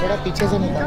थोड़ा पीछे से नहीं था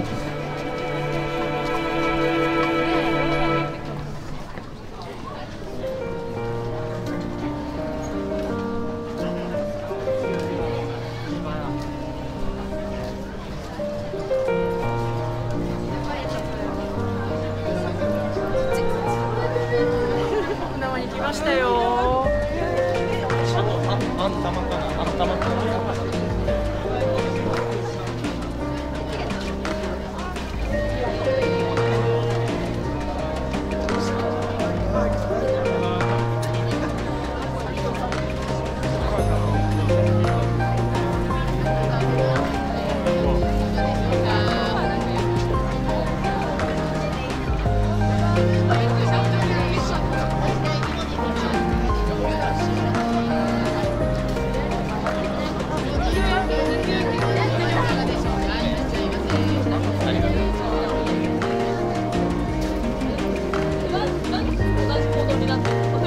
あんたまかな？あんたまかな？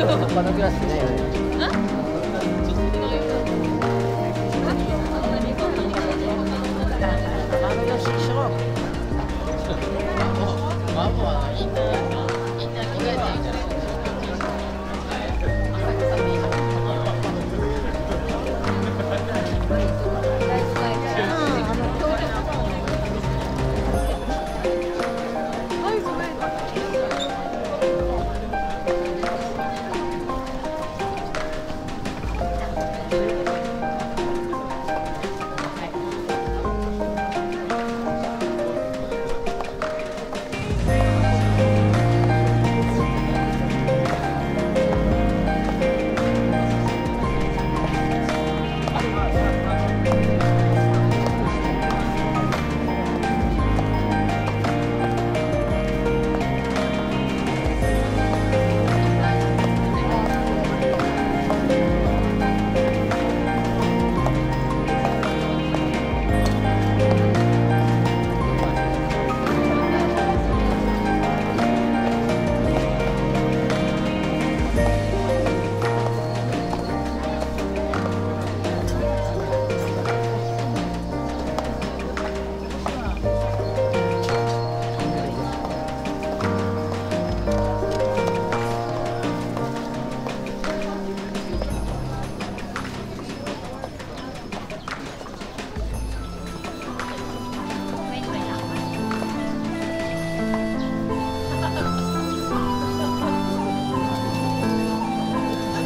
バタクラスね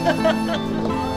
Ha ha ha ha!